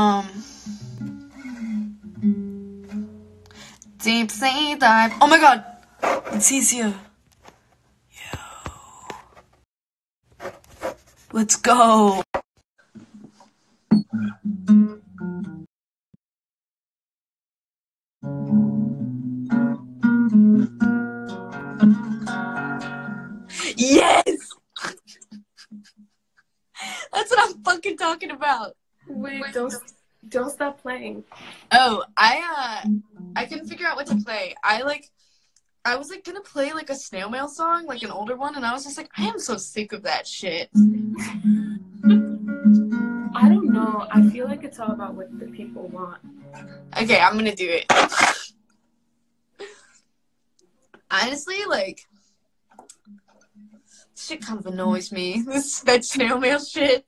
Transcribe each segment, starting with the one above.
Um. Deep sea dive. Oh my god! It's easier. Yo. Let's go. Yes! That's what I'm fucking talking about. Wait, Wait don't don't stop playing. Oh, I uh I couldn't figure out what to play. I like I was like gonna play like a snail mail song, like an older one, and I was just like, I am so sick of that shit. I don't know. I feel like it's all about what the people want. Okay, I'm gonna do it. Honestly, like shit kind of annoys me. This that snail mail shit.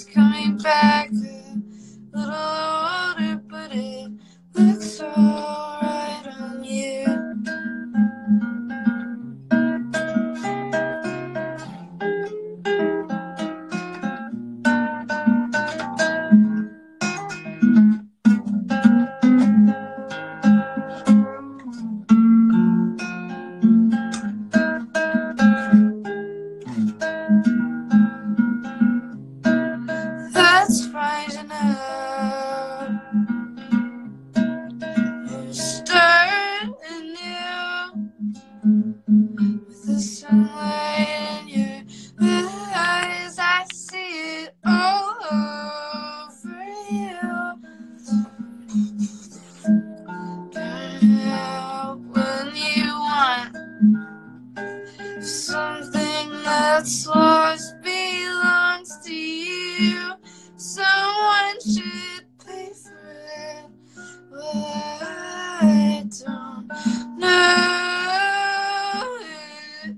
Always coming back that's lost belongs to you. Someone should pay for it. But I don't know it.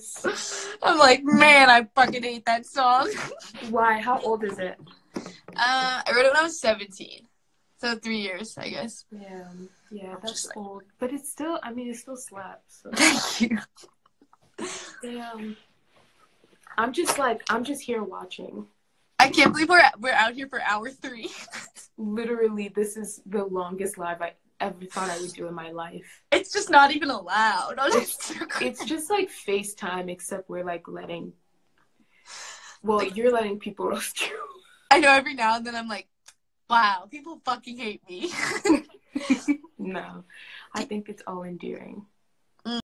Yes. I'm like, man, I fucking hate that song. Why? How old is it? Uh, I wrote it when I was 17. So three years, I guess. Yeah. Yeah, that's like- old. But it's still. I mean, it still slaps. So. Thank you. Damn. I'm just like I'm just here watching. I can't believe we're we're out here for hour three. Literally, this is the longest live I ever thought I would do in my life. It's just not even allowed on Instagram. It's just like FaceTime, except we're like letting. Well, Like- you're letting people roast you. I know every now and then I'm like, wow, people fucking hate me. no, I think it's all endearing.